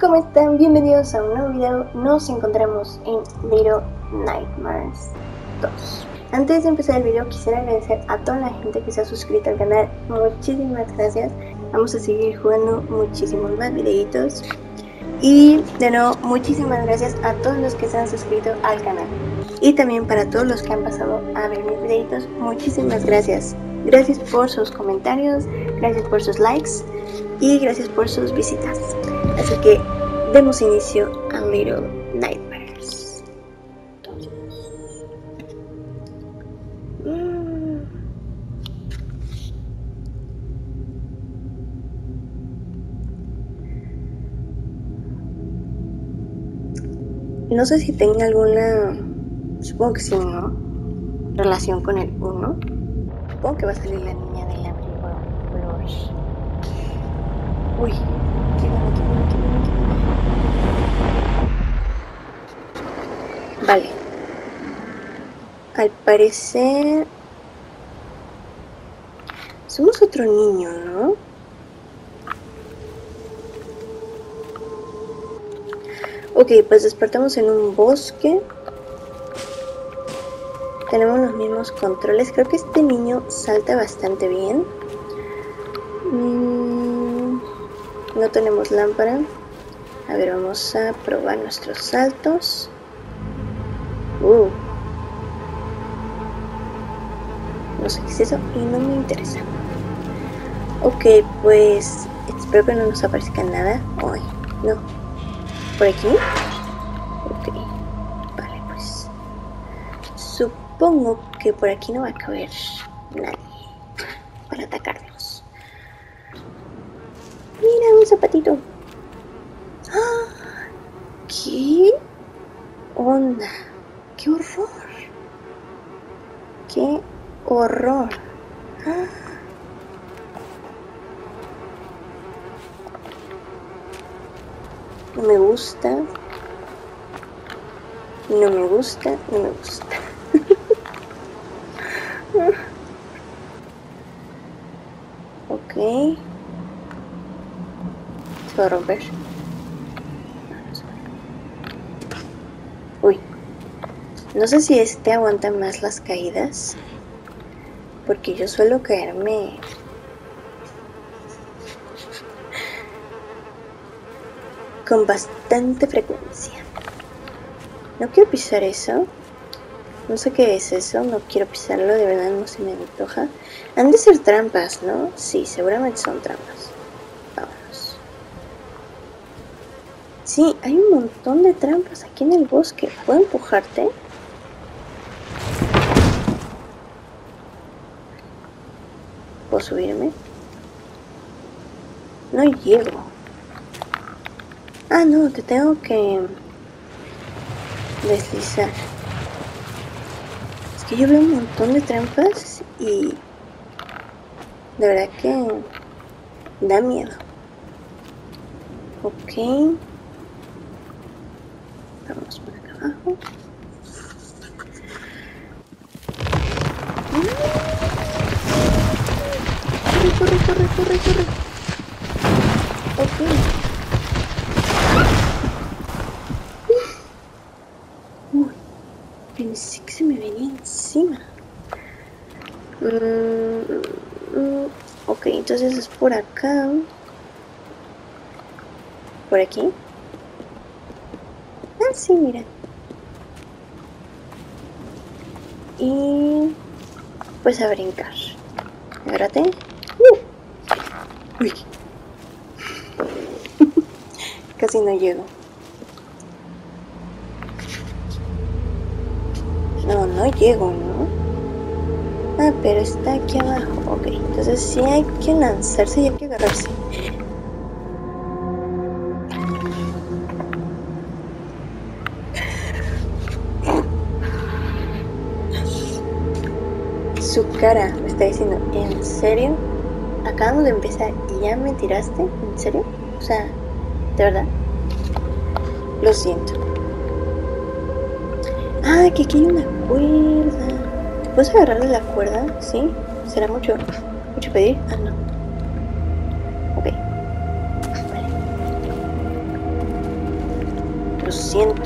¿cómo están? Bienvenidos a un nuevo video. Nos encontramos en Little Nightmares 2. Antes de empezar el video quisiera agradecer a toda la gente que se ha suscrito al canal. Muchísimas gracias. Vamos a seguir jugando muchísimos más videitos. Y de nuevo, muchísimas gracias a todos los que se han suscrito al canal. Y también para todos los que han pasado a ver mis videitos, muchísimas gracias. Gracias por sus comentarios, gracias por sus likes y gracias por sus visitas. Así que demos inicio a Little Nightmares. Mm. No sé si tenga alguna, supongo que sí, ¿no? Relación con el 1. Supongo que va a salir la niña del abrigo. Uy, qué bueno, qué bueno, qué bueno, qué bueno. Vale. Al parecer... Somos otro niño, ¿no? Ok, pues despertamos en un bosque. Tenemos los mismos controles. Creo que este niño salta bastante bien. Mm, no tenemos lámpara. A ver, vamos a probar nuestros saltos. Uh. No sé qué es eso y no me interesa. Ok, pues espero que no nos aparezca nada. Hoy, no. ¿Por aquí? Ok. Vale, pues. Supongo que por aquí no va a caber nadie para atacarnos. Mira, un zapatito. ¡Ah! ¿Qué onda? ¡Qué horror! ¡Qué horror! ¡Ah! No me gusta. No me gusta, no me gusta. ok. Se va a romper. Uy. No sé si este aguanta más las caídas. Porque yo suelo caerme con bastante frecuencia. No quiero pisar eso. No sé qué es eso, no quiero pisarlo, de verdad no se me antoja. Han de ser trampas, ¿no? Sí, seguramente son trampas. Vámonos. Sí, hay un montón de trampas aquí en el bosque. ¿Puedo empujarte? ¿Puedo subirme? No llego. Ah, no, te tengo que deslizar. Es que yo veo un montón de trampas y de verdad que da miedo. Ok. Vamos por acá abajo. Corre, corre, corre. Ok. Pensé que se me venía encima. Mm, mm, ok, entonces es por acá. ¿Por aquí? Ah, sí, mira. Y... Pues a brincar. Agárrate. Uh. Uy. Casi no llego. No, no llego, ¿no? Ah, pero está aquí abajo. Ok, entonces sí hay que lanzarse y hay que agarrarse. Su cara me está diciendo, ¿en serio? Acabamos de empezar y ya me tiraste, ¿en serio? O sea, de verdad. Lo siento. Ah, que aquí hay una cuerda. ¿Puedes agarrar de la cuerda? ¿Sí? ¿Será mucho, mucho pedir? Ah, no. Ok. Vale. Lo siento.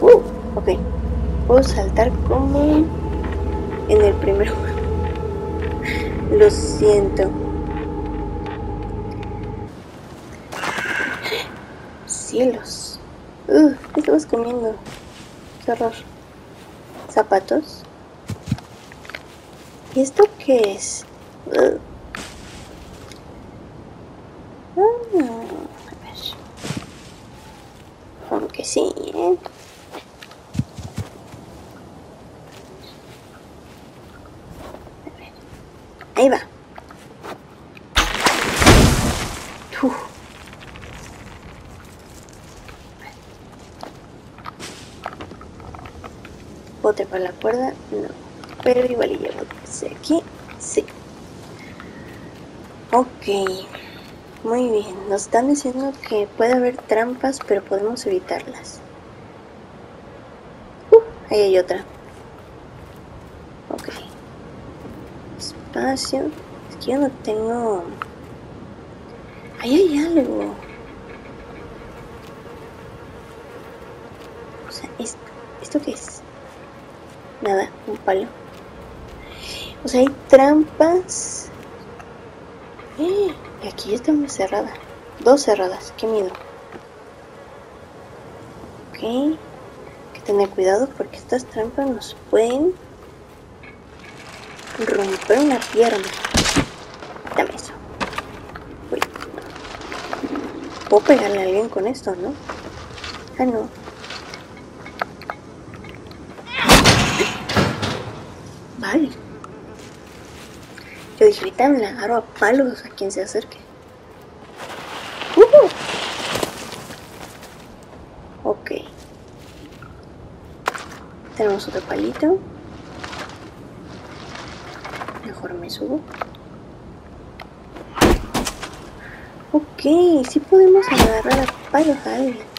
Uh, ok. Puedo saltar como en el primero. Lo siento. Cielos. Uh, ¿qué estamos comiendo? Qué horror. Zapatos. ¿Y esto qué es? Uh. Ah, a ver. Aunque sí, ¿eh? A ver. Ahí va. Uf. ¿Puedo trepar la cuerda? No. Pero igual y llevo aquí. Sí. Ok. Muy bien. Nos están diciendo que puede haber trampas, pero podemos evitarlas. Uh, ahí hay otra. Ok. Espacio. Es que yo no tengo... Ahí hay algo. O sea, ¿esto, ¿esto qué es? Nada, un palo. O sea, hay trampas. Eh, y aquí está muy cerrada. Dos cerradas, qué miedo. Ok. Hay que tener cuidado porque estas trampas nos pueden romper una pierna. Dame eso. Uy. Puedo pegarle a alguien con esto, ¿no? Ah, no. Vale. Yo ahorita la agarro a palos a quien se acerque. Uh Ok. Tenemos otro palito. Mejor me subo. Ok, sí podemos agarrar a palos a alguien.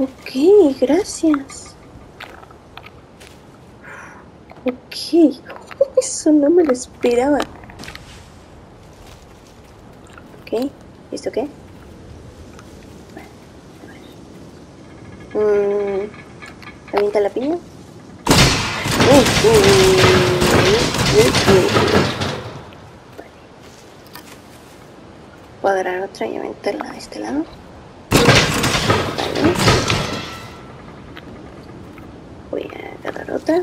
Ok, gracias. Ok, eso esperaba. Ok, ¿esto qué? Mmm, ¿Avienta la piña? Uh, uh, uh, Puedo agarrar otra y aventarla de este lado. Vale. Voy a agarrar otra.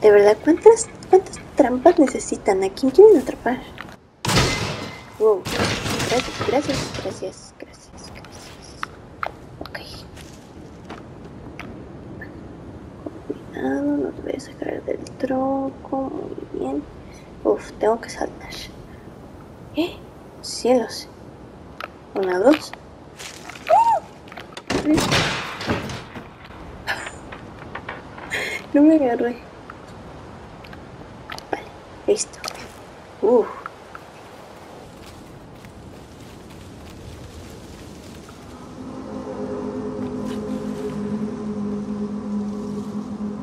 De verdad, ¿cuántas, cuántas trampas necesitan? ¿A quién quieren atrapar? Wow. Gracias, gracias, gracias, gracias, gracias. Ok. Cuidado, no te voy a sacar del tronco. Muy bien. Uf, tengo que saltar. ¡Eh! Cielos. Una, dos. No me agarré. Listo. Uh.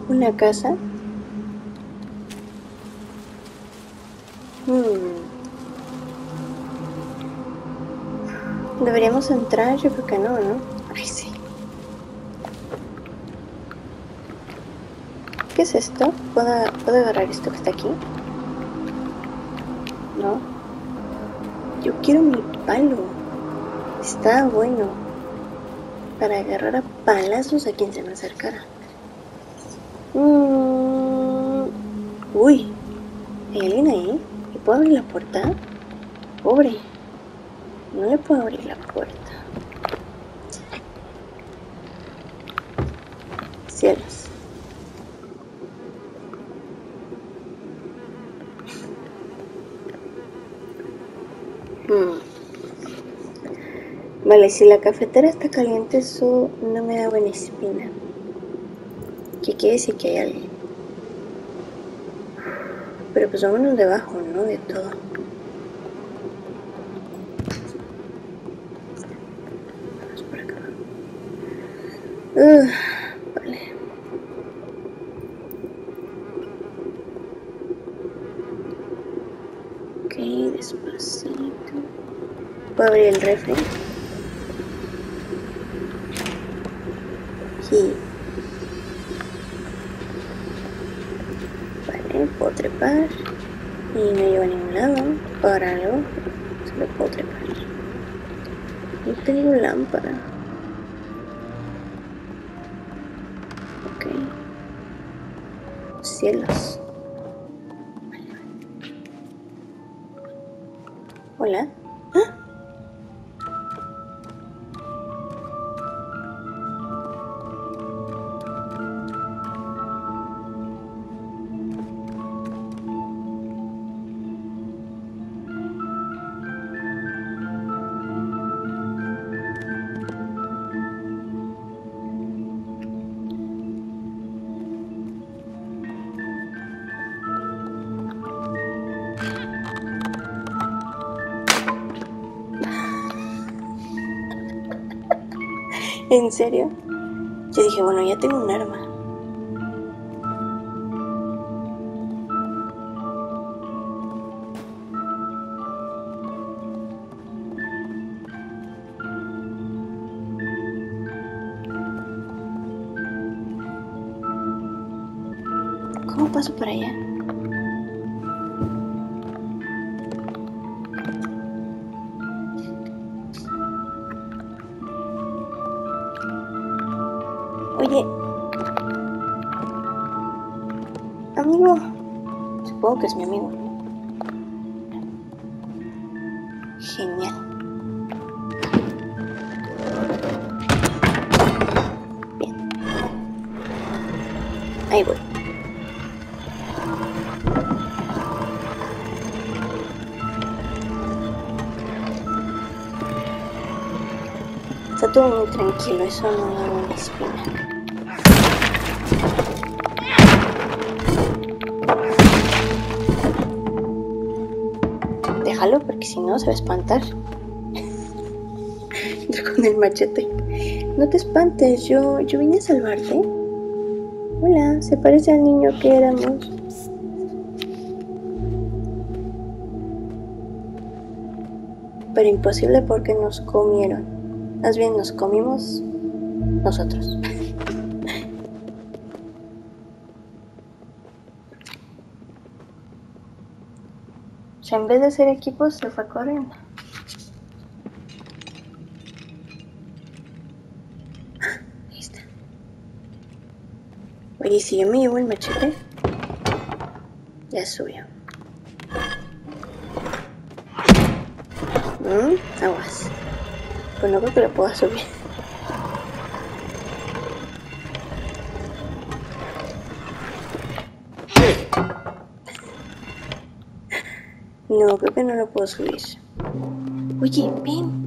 Una casa. Hmm. Deberíamos entrar, yo creo que no, ¿no? Ay, sí. ¿Qué es esto? ¿Puedo, ¿Puedo agarrar esto que está aquí? Quiero mi palo. Está bueno. Para agarrar a palazos a quien se me acercara. Mm. Uy. ¿Hay alguien ahí? ¿Le puedo abrir la puerta? Pobre. No le puedo abrir la puerta. Cielos. Hmm. Vale, si la cafetera está caliente, eso no me da buena espina. ¿Qué quiere decir que hay alguien? Pero pues vámonos debajo, ¿no? De todo. Vamos por acá vale. Ok, despacito. Puedo abrir el refri. ¿En serio? Yo dije, bueno, ya tengo un arma. Ahí voy. Está todo muy tranquilo, eso no da una espina. Déjalo porque si no se va a espantar. Entra con el machete. No te espantes, yo, yo vine a salvarte. Hola, se parece al niño que éramos. Pero imposible porque nos comieron. Más bien nos comimos nosotros. O sea, en vez de hacer equipos, se fue corriendo. Oye, si yo me llevo el machete, ya subió. ¿Mm? Aguas. Pues no creo que lo pueda subir. No, creo que no lo puedo subir. Oye, ven.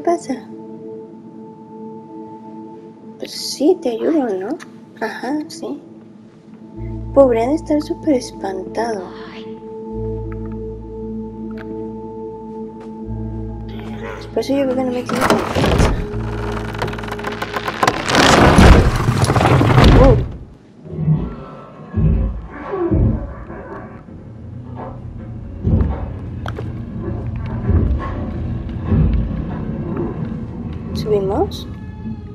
Pasa? Pues sí, te ayudo, ¿no? Ajá, sí. Pobre, de estar súper espantado. Por eso yo creo que no me tiene ¿Subimos?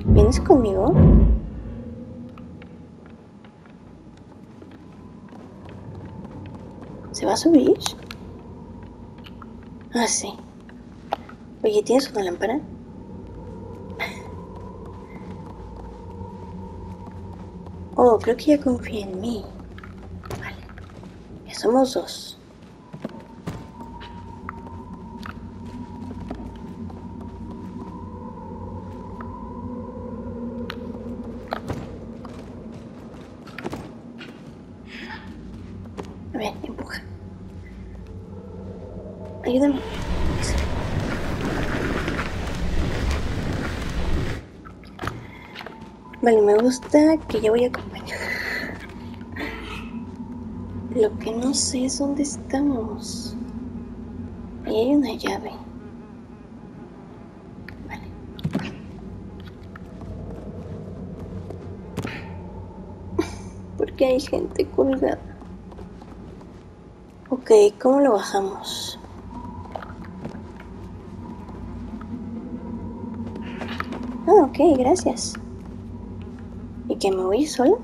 ¿Vienes conmigo? ¿Se va a subir? Ah, sí. Oye, ¿tienes una lámpara? Oh, creo que ya confía en mí. Vale. Ya somos dos. Vale, me gusta que ya voy a acompañar. Lo que no sé es dónde estamos. Ahí hay una llave. Vale. ¿Por qué hay gente colgada? Ok, ¿cómo lo bajamos? Ah, ok, gracias. ¿Y que me voy sola?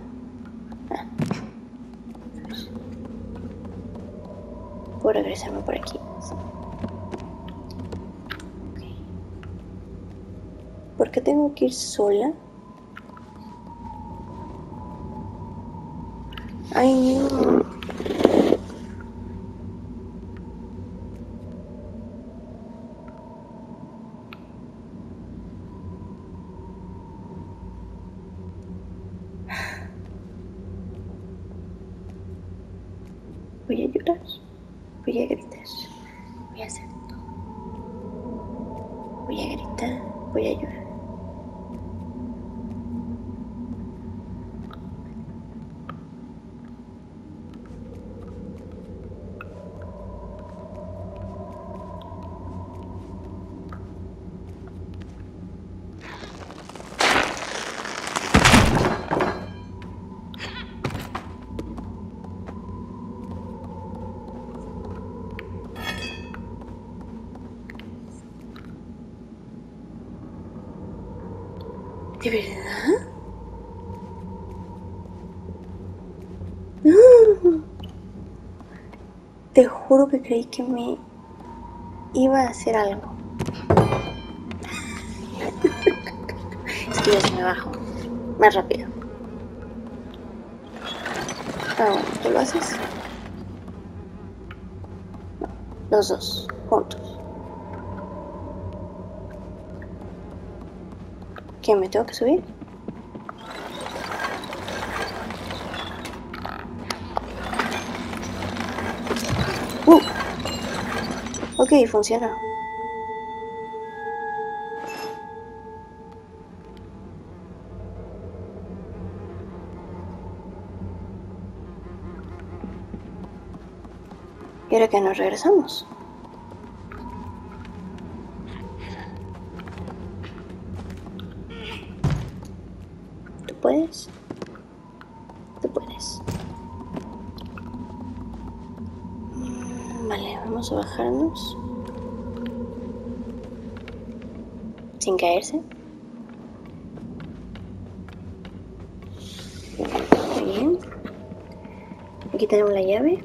Ah. Puedo regresarme por aquí. Sí. Ok. ¿Por qué tengo que ir sola? Ay, no. Voy a llorar, voy a gritar, voy a hacer todo. Voy a gritar, voy a llorar. ¿De verdad? No. Te creí que me iba a hacer algo. es que ya se me bajo. Más rápido. Ah, ¿tú lo haces? Los dos, juntos. ¿Qué, me tengo que subir? Ok, funciona. ¿Y ahora que nos regresamos? ¿Tú puedes? Tú puedes. Mm, Vale, vamos a bajarnos. Sin caerse. Bien. Aquí tenemos la llave.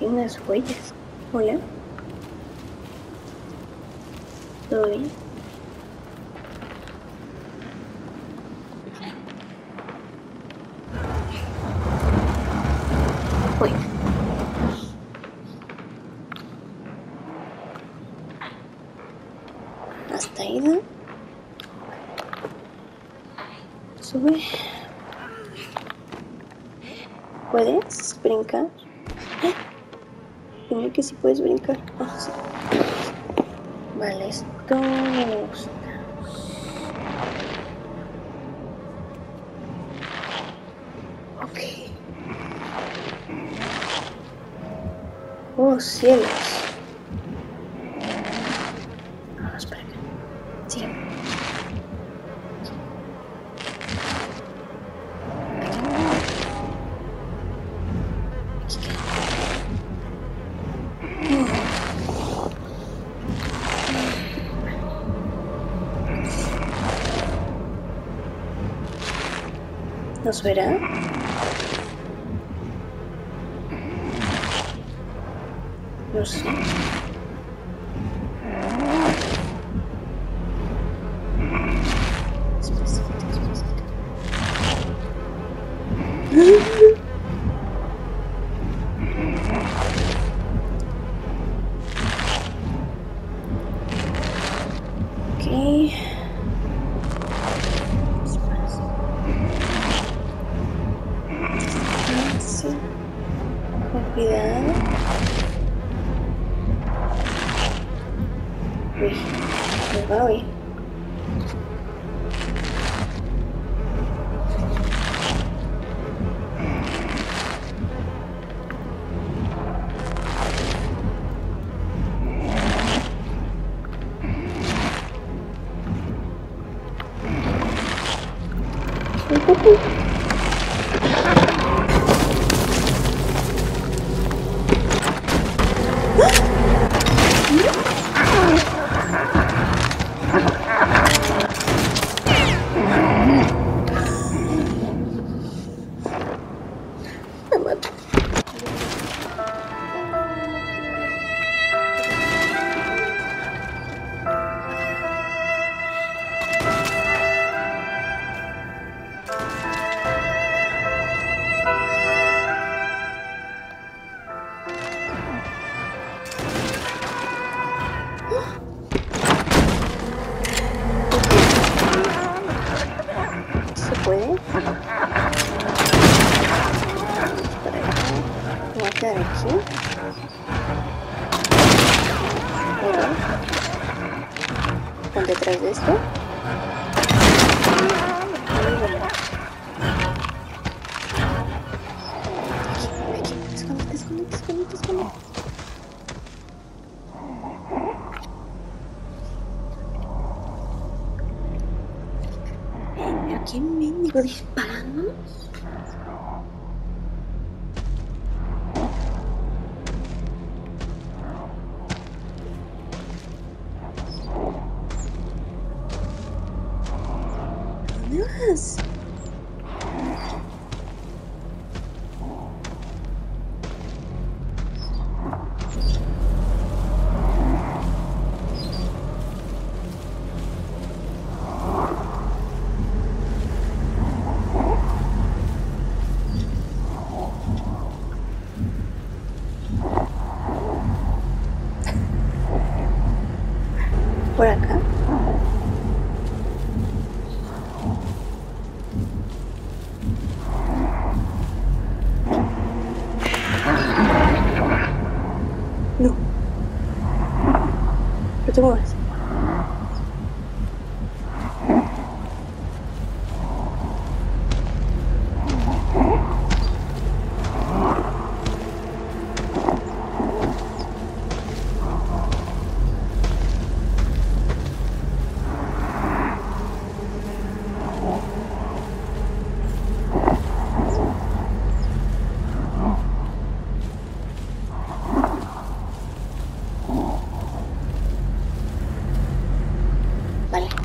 Unas huellas. Hola. ¿Todo bien? Uy. Hasta ahí, ¿no? Sube. ¿Puedes brincar? Dime que sí puedes brincar. Sí. Vale, esto me gusta. Ok. Oh, cielos. atmósfera. No sé. Bowie. vocês gostou?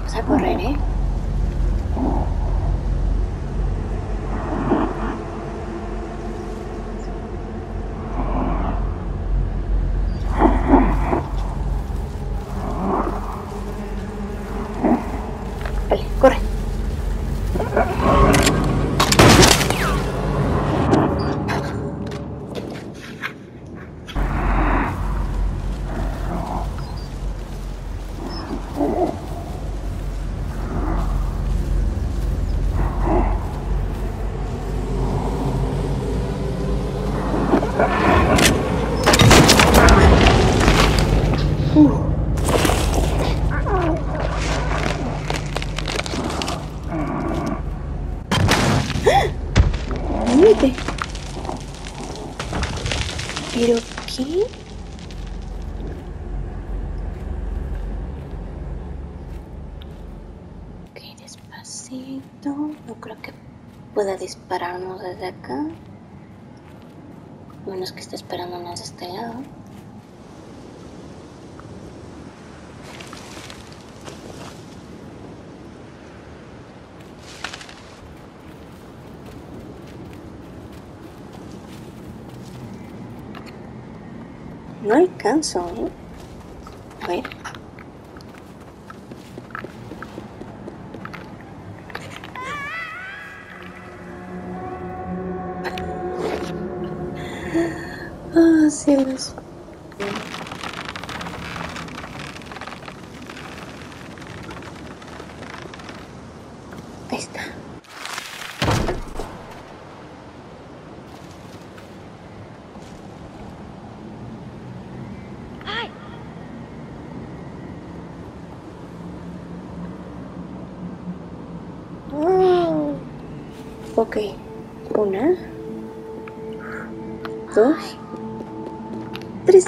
¿Nos No creo que pueda dispararnos desde acá. Menos que esté esperándonos de este lado. No alcanzo, ¿eh? A ver. celdas Ahí está. ¡Ay! Oh. Ok, una, dos tres,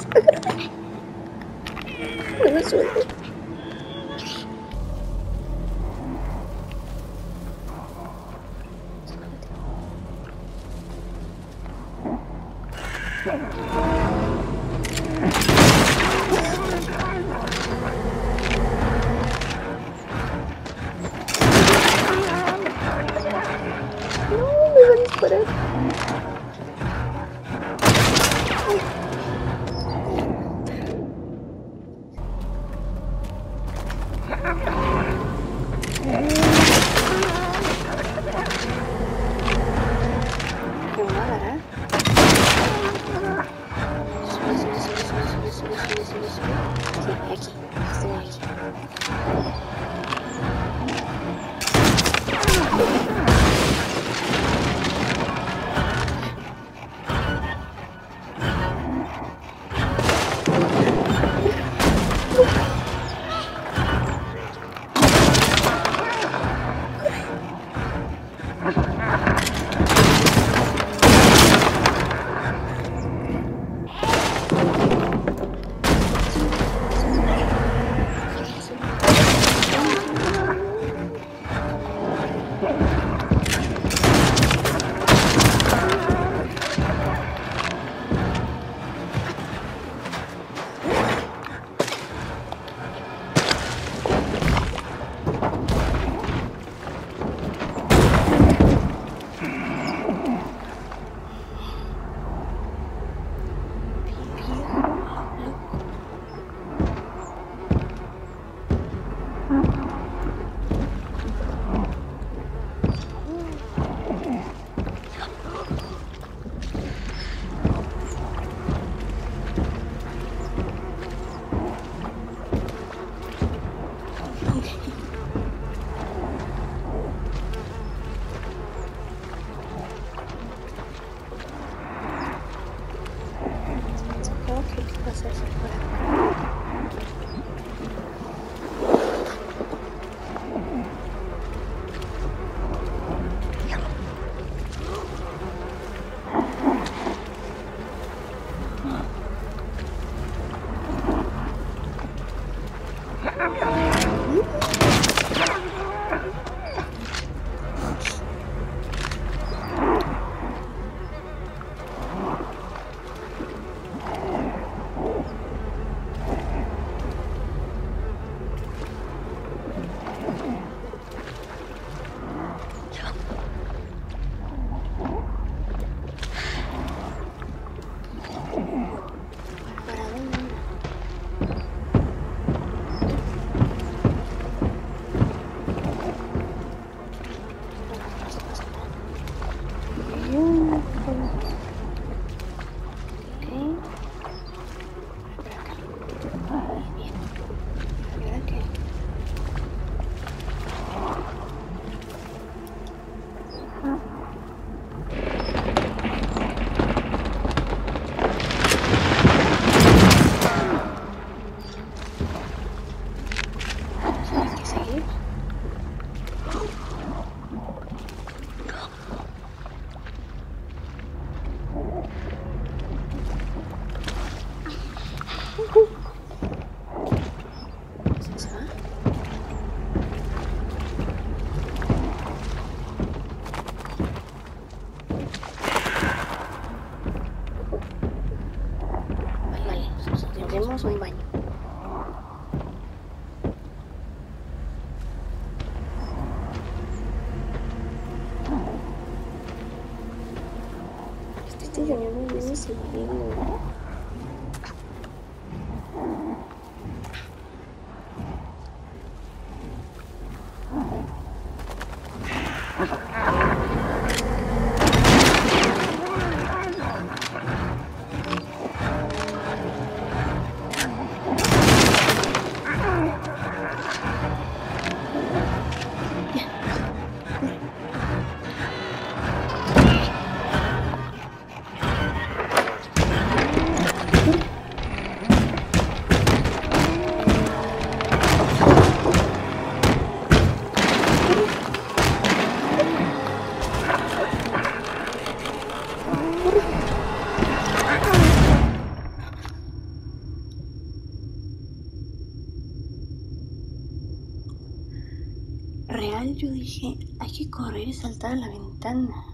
correr y saltar a la ventana.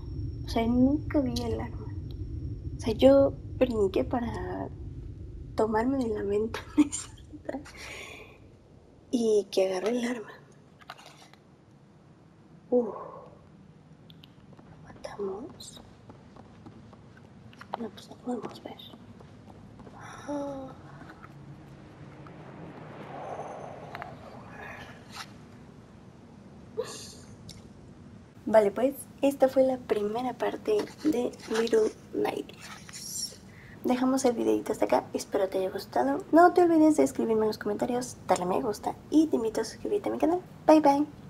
O sea, nunca vi el arma. O sea, yo brinqué para tomarme de la ventana y saltar. Y que agarré el arma. Uh. Matamos. No, pues no podemos ver. Ah. Vale, pues esta fue la primera parte de Little Nightmares. Dejamos el videito hasta acá, espero te haya gustado. No te olvides de escribirme en los comentarios, darle me gusta y te invito a suscribirte a mi canal. Bye bye.